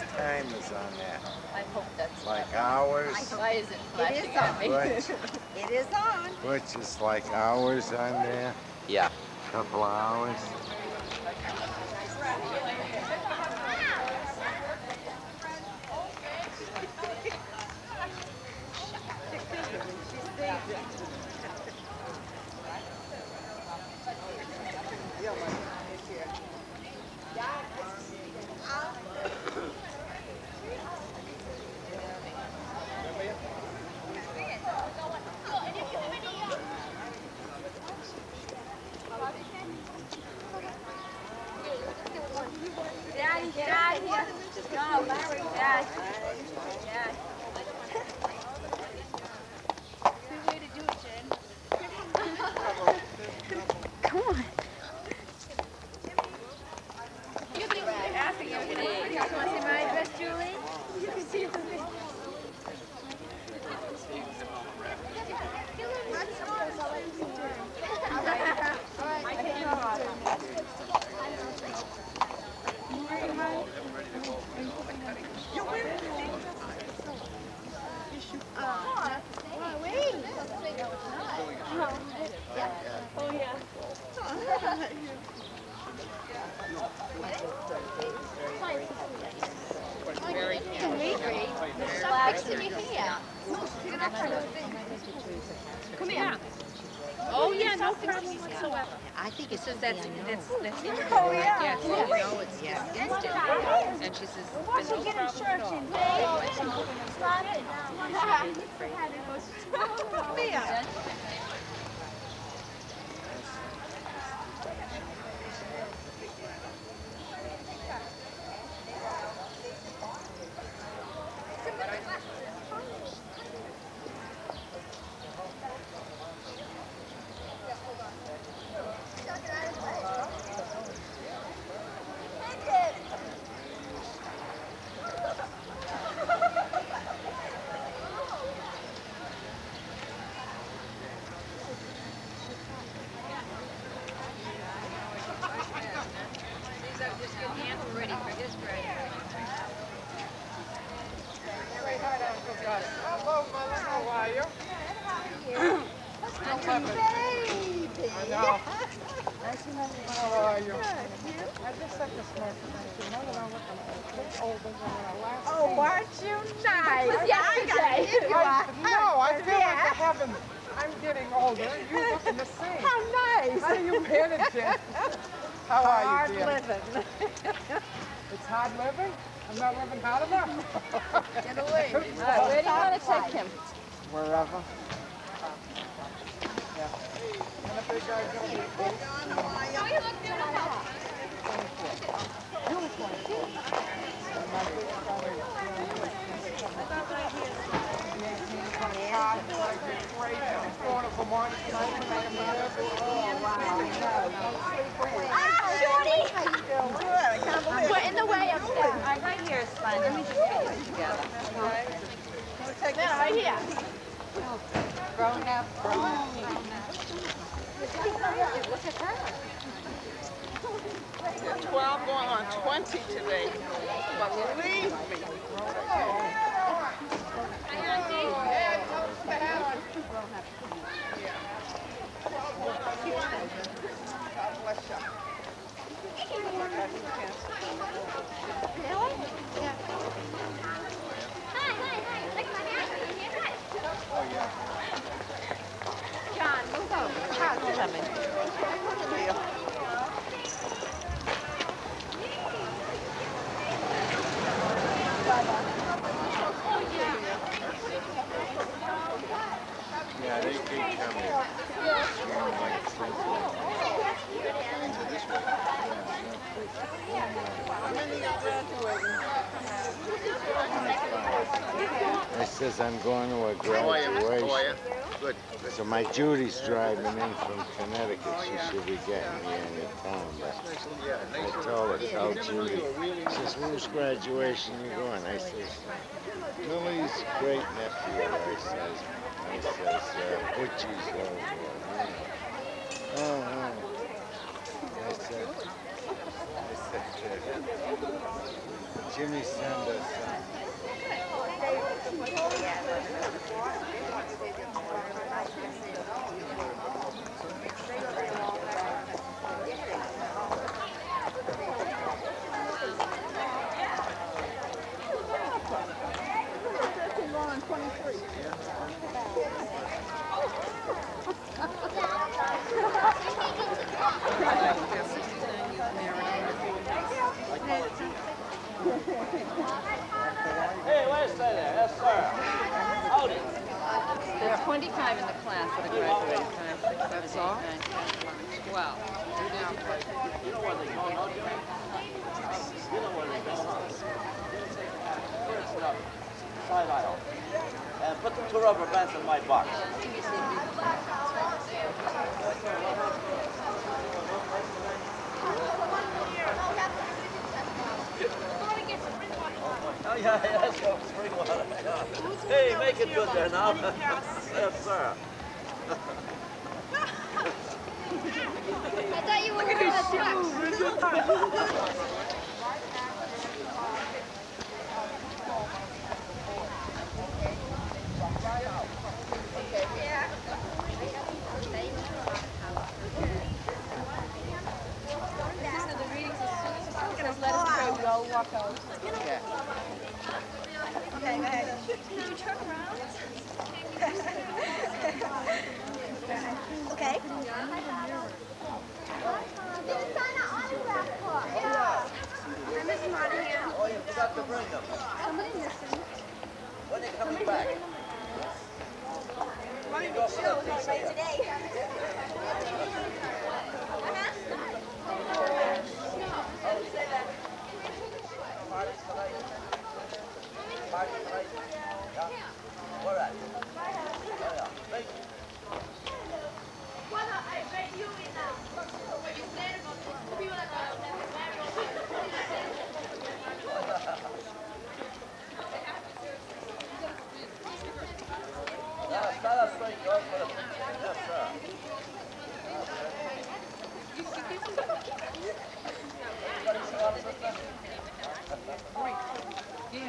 much time is on that? I hope that's Like hours? Why is it It flashing is at me? Which, It is on. which is like hours on there? Yeah. Couple of hours? Obrigada. In. Come here. Oh, yeah, no problem whatsoever. I think it's So just that's, that that's, that's it. Oh, yeah. Yes, you know it's, yeah, against it. And she says, but no problem at all. These are just getting Andrew ready for his grade. Hello, mother. How are you? Baby. I know. How are you? I just sent this message. I said, Mother, I'm looking a bit older than when I last Oh, seen you." aren't you nice? was yesterday. You I, are. no, I feel like Yeah. I haven't. I'm getting older. You're looking the same. How nice. How do you manage it? How are Hard you, dear? living. It's hard living? I'm not living hard enough. Get away. Where do you want to take him? Wherever. Yeah. And if they guys We're in the way of that. Right here is fine. Let me just get you together. Take No, right here. Grown up, grown Twelve going on twenty today. But believe me. says I'm going to a graduation. Good. So my Judy's driving in from Connecticut. She should be getting here in the town. But I told her, tell Judy. She says, whose graduation you going? I says, Lily's great nephew. I says, I says, uh, Butchie's over." Oh, oh. I said, I said, Jimmy send us something. rubber bands in my box. Oh, yeah, yeah, let's spring water. Yeah. Hey, make it good there now. yes, sir. I thought you were going to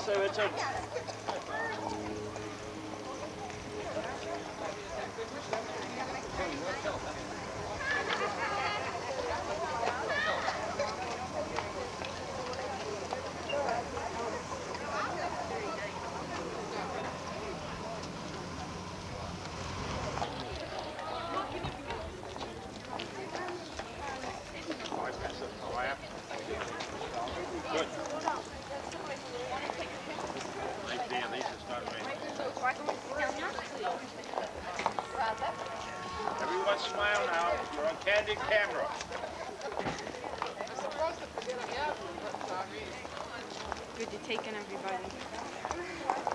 Yes, I will check. candid camera. Good to take in everybody.